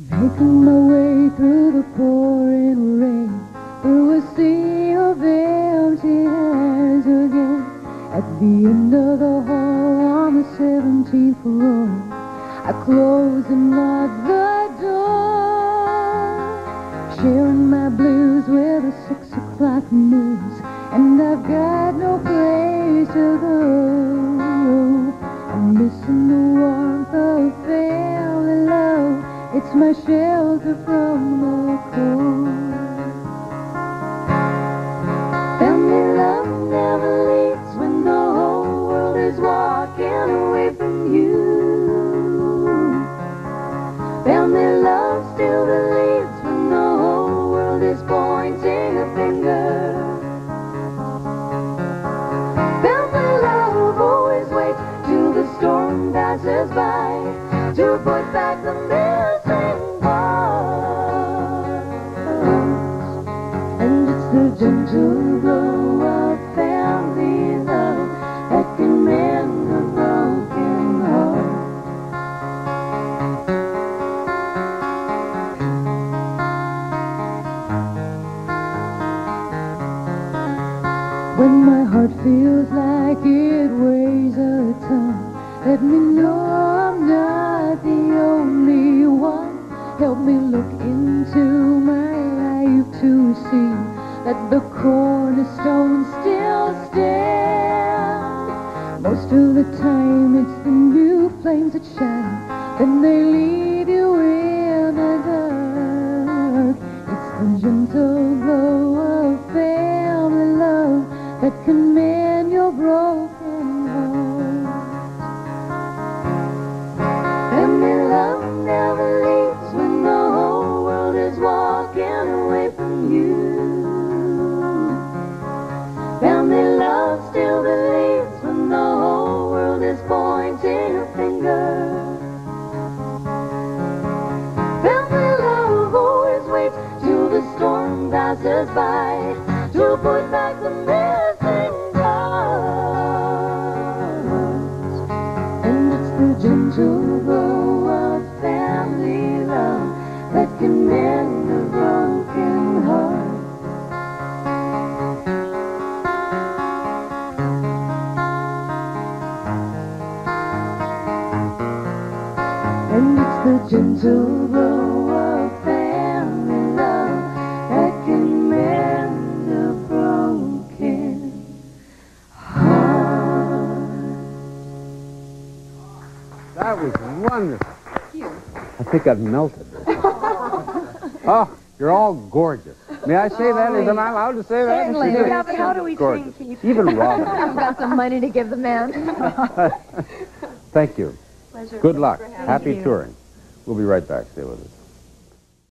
Making my way through the pouring rain, through a sea of empty hands again. At the end of the hall on the 17th floor, I close and lock the door, sharing my blues with the six o'clock news, and I've got no place to go. I'm missing It's my shelter from the cold. Family love never leaves when the whole world is walking away from you. Family love still believes when the whole world is pointing a finger. Family love always waits till the storm passes by to put back When my heart feels like it weighs a ton, let me know I'm not the only one. Help me look into my life to see that the cornerstone still stands. Most of the time it's the new flames that shine, then they leave you in the dark. It's the gentle glow that can mend your broken heart. Family love never leaves when the whole world is walking away from you. Family love still believes when the whole world is pointing a finger. Family love always waits till the storm passes by to put of family love that can mend broken heart. And it's the gentle glow That was wonderful. I think I've melted. oh, you're all gorgeous. May I say that? Is am I allowed to say that? Certainly. Yeah, but how do we gorgeous. Keith? Even Robin. I've got some money to give the man. Thank you. Pleasure. Good luck. Happy you. touring. We'll be right back. Stay with us.